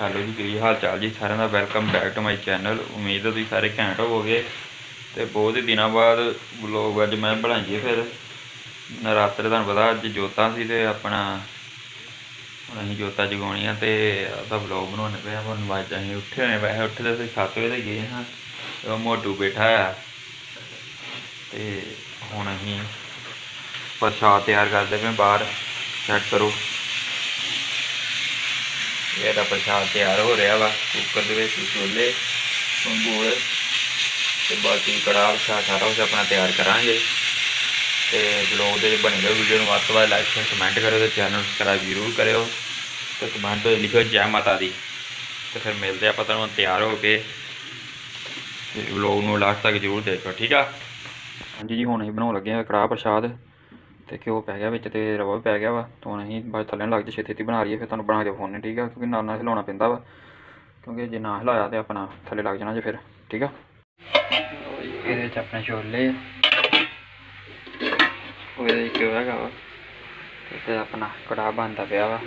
Hello ਜੀ ਕੀ ਹਾਲ ਚਾਲ ਜੀ? ਸਾਰਿਆਂ ਦਾ welcome back to my channel ਉਮੀਦ ਹੈ ਤੁਸੀਂ ਸਾਰੇ ਘੈਂਟ ਹੋਵੋਗੇ। ਤੇ ਬਹੁਤ ਹੀ ਦਿਨਾਂ ਬਾਅਦ ਵਲੋਗ ਅੱਜ ਮੈਂ ਬਣਾਈਏ ਫਿਰ। ਨਰਾਤਰੇ ਤੁਹਾਨੂੰ ਪਤਾ ਅੱਜ ਜੋਤਾਂ ਸੀ ਤੇ ਆਪਣਾ, ਹੁਣ ਅਸੀਂ ਜੋਤਾਂ ਜਗਾਉਣੀਆਂ ਤੇ ਉਹਦਾ ਵਲੋਗ ਬਣਾਉਣੇ ਪਿਆ ਹੁਣ ਵਾਜ ਅਸੀਂ ਉੱਠੇ ਹੋਏ ਵੈਸੇ ਉੱਠਦੇ ਅਸੀਂ 7 ਵਜੇ ਤੇ ਗਏ ਹਾਂ। ਤੇ ਉਹ ਮੋਟੂ ਬੈਠਾ ਆ। ਤੇ ਹੁਣ ਅਸੀਂ ਪ੍ਰਸ਼ਾਦ ਤਿਆਰ ਕਰਦੇ ਪਏ ਬਾਹਰ। ਚੈੱਕ ਕਰੋ। ਇਹਦਾ ਪ੍ਰਸ਼ਾਦ ਤਿਆਰ ਹੋ ਰਿਹਾ ਵਾ ਕੁੱਕਰ ਦੇ ਵਿੱਚ ਛੋਲੇ ਸੰਗੂੜ ਤੇ ਬਾਕੀ ਕੜਾਹ ਪ੍ਰਸ਼ਾਦ ਸਾਰਾ ਕੁਛ ਆਪਣਾ ਤਿਆਰ ਕਰਾਂਗੇ। ਤੇ ਬਲੌਗ ਦੇ ਬਣੇ ਰਹੋ ਵੀਡੀਓ ਨੂੰ ਵੱਧ ਤੋਂ ਵੱਧ ਲਾਈਕ ਸ਼ੇਅਰ ਕਮੈਂਟ ਕਰਿਓ ਤੇ ਚੈਨਲ ਸਬਸਕ੍ਰਾਈਬ ਜ਼ਰੂਰ ਕਰਿਓ। ਤੇ ਕਮੈਂਟ ਵਿੱਚ ਲਿਖਿਓ ਜੈ ਮਾਤਾ ਦੀ। ਤੇ ਫਿਰ ਮਿਲਦੇ ਆਪਾਂ ਤੁਹਾਨੂੰ ਤਿਆਰ ਹੋ ਕੇ ਤੇ ਬਲੌਗ ਨੂੰ ਲਾਸਟ ਤੱਕ ਜ਼ਰੂਰ ਦੇਖੋ ਠੀਕ ਆ? ਹਾਂਜੀ ਜੀ, ਹੁਣ ਅਸੀਂ ਬਣਾਉਣ ਲੱਗੇ ਹਾਂ ਕੜਾਹ ਪ੍ਰਸ਼ਾਦ। ਤੇ ਘਿਓ ਪੈ ਗਿਆ ਵਿੱਚ ਤੇ ਰਵਾ ਵੀ ਪੈ ਗਿਆ ਵਾ ਤਾਂ ਹੁਣ ਅਸੀਂ ਬਾਅਦ ਥੱਲੇ ਨੂੰ ਲੱਗ ਜੇ ਛੇਤੀ ਛੇਤੀ ਬਣਾ ਲਈਏ ਫਿਰ ਤੁਹਾਨੂੰ ਬਣਾ ਕੇ ਫੋਨ ਠੀਕ ਆ? ਕਿਉਂਕਿ ਨਾਲ ਨਾਲ ਹਿਲਾਉਣਾ ਪੈਂਦਾ ਵਾ ਕਿਉਂਕਿ ਜੇ ਨਾ ਹਿਲਾਇਆ ਤੇ ਆਪਣਾ ਥੱਲੇ ਲੱਗ ਜਾਣਾ ਜੇ ਫਿਰ ਠੀਕ ਆ? ਇਹਦੇ ਵਿੱਚ ਆਪਣੇ ਛੋਲੇ ਉਹਦੇ ਵਿੱਚ ਘਿਓ ਹੈਗਾ ਵਾ ਤੇ ਆਪਣਾ ਕੜਾਹ ਬਣਦਾ ਪਿਆ ਵਾ।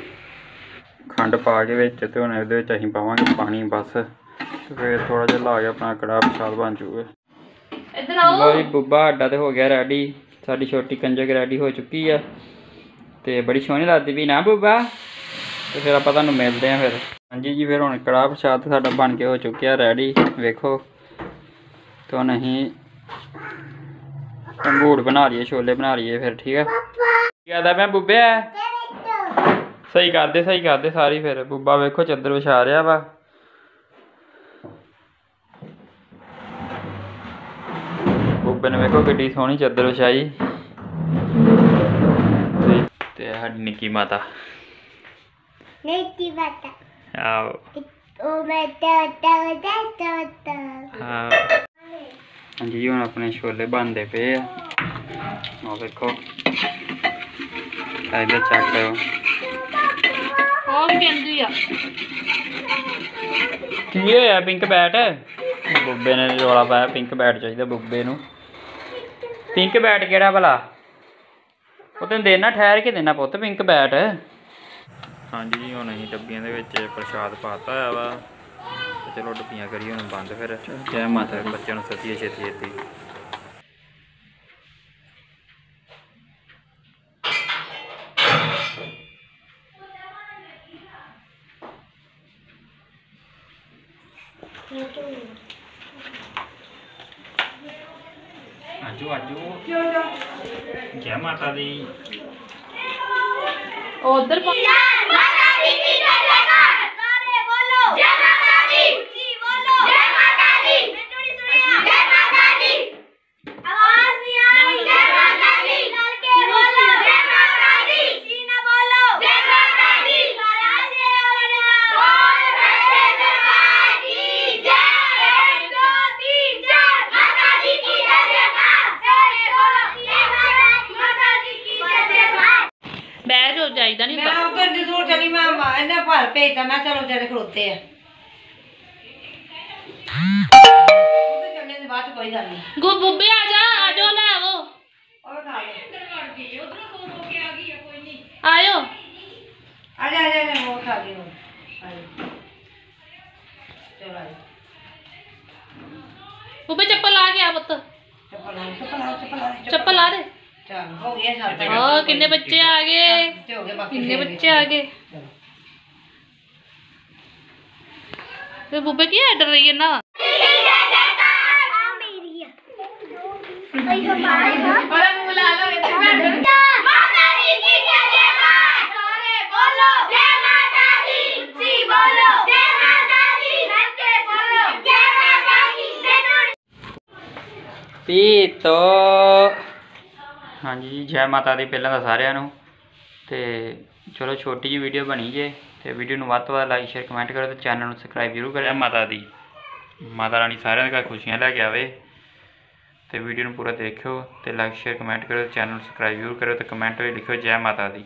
ਖੰਡ ਪਾ ਕੇ ਵਿੱਚ ਤੇ ਹੁਣ ਇਹਦੇ ਵਿੱਚ ਅਸੀਂ ਪਾਵਾਂਗੇ ਪਾਣੀ ਬਸ ਫਿਰ ਥੋੜਾ ਜਿਹਾ ਲਾ ਕੇ ਆਪਣਾ ਕੜਾਹ ਪ੍ਰਸ਼ਾਦ ਬਣ ਜੂਗਾ। ਇੱਧਰ ਆਓ। ਜੀ ਬੁੱਬਾ ਸਾਡਾ ਤੇ ਹੋ ਗਿਆ ਰੈਡੀ ਸਾਡੀ ਛੋਟੀ ਕੰਜਕ ਰੈਡੀ ਹੋ ਚੁੱਕੀ ਆ ਤੇ ਬੜੀ ਸੋਹਣੀ ਲੱਗਦੀ ਵੀ ਨਾ ਬੁੱਬਾ। ਤੇ ਫਿਰ ਆਪਾਂ ਤੁਹਾਨੂੰ ਮਿਲਦੇ ਆ ਫਿਰ। ਹਾਂਜੀ ਜੀ ਫਿਰ ਹੁਣ ਕੜਾਹ ਪ੍ਰਸ਼ਾਦ ਸਾਡਾ ਬਣ ਕੇ ਹੋ ਚੁੱਕਿਆ ਰੈਡੀ ਵੇਖੋ ਤੇ ਅਸੀਂ ਤੰਬੂੜ ਬਣਾ ਲਈਏ ਛੋਲੇ ਬਣਾ ਲਈਏ ਫਿਰ ਠੀਕ ਆ? ਕੀ ਆਦਾ ਮੈਂ ਬੁੱਬੇ? ਸਹੀ ਕਰਦੇ ਸਹੀ ਕਰਦੇ ਸਾਰੀ ਫਿਰ। ਬੁੱਬਾ ਵੇਖੋ ਚੱਦਰ ਵਿਛਾ ਰਿਹਾ ਵਾ। ਬੁੱਬੇ ਨੇ ਵੇਖੋ ਕਿੱਡੀ ਸੋਹਣੀ ਚੱਦਰ ਵਿਛਾਈ। ਤੇ ਸਾਡੀ ਨਿੱਕੀ ਮਾਤਾ। Neti bata. ਆਓ Oh bata bata bata bata. ਹਾਂ ਹਾਂਜੀ ਹੁਣ ਆਪਣੇ ਛੋਲੇ ਬਣਦੇ ਪਏ ਆ। ਆਹ ਵੇਖੋ। ਇਹਦੇ ਚੈੱਕ ਕਰੋ ਉਹ ਵੀ ਕਹਿੰਦੀ ਆ। ਕੀ ਹੋਇਆ ਪਿੰਕ ਬੈਟ? ਬੁੱਬੇ ਨੇ ਰੋਲਾ ਪਾਇਆ ਪਿੰਕ ਬੈਟ ਚਾਹੀਦਾ ਬੁੱਬੇ ਨੂੰ। ਪਿੰਕ ਬੈਟ ਕਿਹੜਾ ਭਲਾ? ਉਹ ਤੈਨੂੰ ਦੇਣਾ ਠਹਿਰ ਕੇ ਦੇਣਾ ਪੁੱਤ ਪਿੰਕ ਬੈਟ। ਹਾਂਜੀ ਜੀ ਹੁਣ ਅਸੀਂ ਡੱਬੀਆਂ ਦੇ ਵਿੱਚ ਪ੍ਰਸ਼ਾਦ ਪਾਤਾ ਹੋਇਆ ਵਾ। ਤੇ ਚਲੋ ਡੱਬੀਆਂ ਕਰੀਏ ਹੁਣ ਬੰਦ ਫਿਰ। ਜੈ ਮਾਤਾ ਦੀ ਬੱਚਿਆਂ ਨੂੰ ਸਤੀਏ ਛੇਤੀ ਛੇਤੀ। ਆਜੋ ਜੈ? ਮਾਤਾ ਦੀ। ਉਧਰ माता ਜਾਓ ਜਾਈਦਾ ਨਹੀਂ ਮੈਂ ਉਧਰ ਦੀ ਦੂਰ ਚਲੀ ਮੈਂ ਇਹਨਾਂ ਭਰ ਭੇਜਤਾ ਮੈਂ ਚਲੋ ਜਿਹੜੇ ਖਲੋਤੇ ਆ। ਉਧਰ ਚੱਲਣੇ ਦੀ ਬਾਅਦ ਚ ਕੋਈ ਗੱਲ ਨਹੀਂ। ਗੋ ਬੁੱਬੇ ਆ ਜਾ ਆ ਜਾਓ ਲੈ ਆਵੋ। ਉਹ ਖਾ ਲਓ। ਆਇਓ। ਆ ਜਾ ਆ ਜਾ ਆ ਜਾ, ਉਹ ਖਾ ਲਈ ਉਹ ਆ ਜਾ ਚਲੋ ਆ ਜਾ ਬੁੱਬੇ ਚੱਪਲ ਲਾ ਕੇ ਆ ਪੁੱਤ। ਚੱਪਲ ਆ ਚੱਪਲ ਆ ਚੱਪਲ ਆ ਚੱਪਲ ਲਾ ਦੇ। ਚਲ ਹੋ ਗਿਆ ਸੱਤ ਹਾਂ ਕਿੰਨੇ ਬੱਚੇ ਆ ਗਏ? ਤੇ ਹੋ ਗਏ ਬਾਕੀ ਕਿੰਨੇ ਬੱਚੇ ਆ ਗਏ। ਤੇ ਬੁੱਬੇ ਕੀ ਆਰਡਰ ਰਹੀ ਹੈ ਨਾ? बड़ा ਹਾਂਜੀ, ਜੀ ਜੈ ਮਾਤਾ ਦੀ ਪਹਿਲਾਂ ਤਾਂ ਸਾਰਿਆਂ ਨੂੰ। ਤੇ ਚਲੋ ਛੋਟੀ ਜਿਹੀ ਵੀਡੀਓ ਬਣੀ ਜੇ, ਤੇ ਵੀਡੀਓ ਨੂੰ ਵੱਧ ਤੋਂ ਵੱਧ ਲਾਈਕ ਸ਼ੇਅਰ ਕਮੈਂਟ ਕਰੋ ਤੇ ਚੈਨਲ ਨੂੰ ਸਬਸਕ੍ਰਾਈਬ ਜ਼ਰੂਰ ਕਰਿਓ। ਮਾਤਾ ਦੀ। ਮਾਤਾ ਰਾਣੀ ਸਾਰਿਆਂ ਦੇ ਘਰ ਖੁਸ਼ੀਆਂ ਲੈ ਕੇ ਆਵੇ। ਤੇ ਵੀਡੀਓ ਨੂੰ ਪੂਰਾ ਦੇਖਿਓ ਤੇ ਲਾਈਕ ਸ਼ੇਅਰ ਕਮੈਂਟ ਕਰੋ ਚੈਨਲ ਨੂੰ ਸਬਸਕ੍ਰਾਈਬ ਜ਼ਰੂਰ ਕਰਿਓ ਤੇ ਕਮੈਂਟ ਵਿੱਚ ਲਿਖਿਓ ਜੈ ਮਾਤਾ ਦੀ।